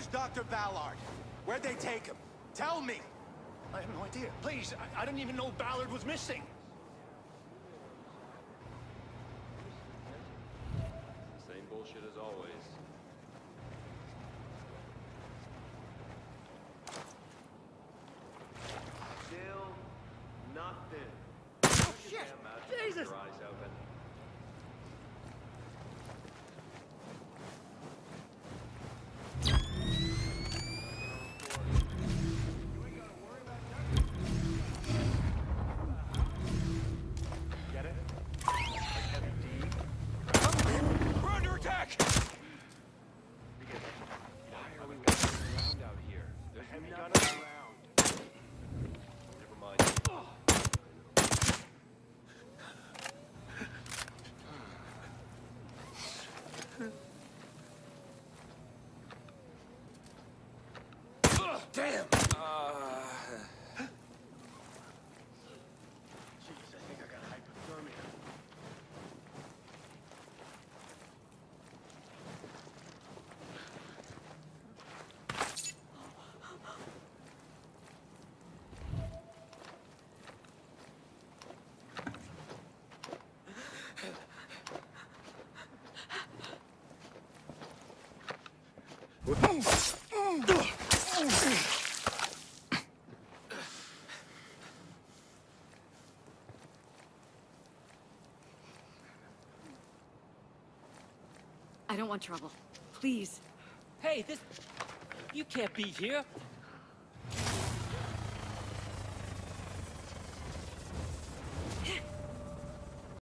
Where's Dr. Ballard? Where'd they take him? Tell me! I have no idea. Please, I, I didn't even know Ballard was missing. Same bullshit as always. Still nothing. Oh, shit! Damn mouth, you keep Jesus! Damn! Jeez, I think I got hypothermia. I don't want trouble. Please. Hey, this... You can't be here.